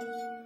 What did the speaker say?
す。